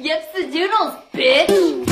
Yips the doodles, bitch!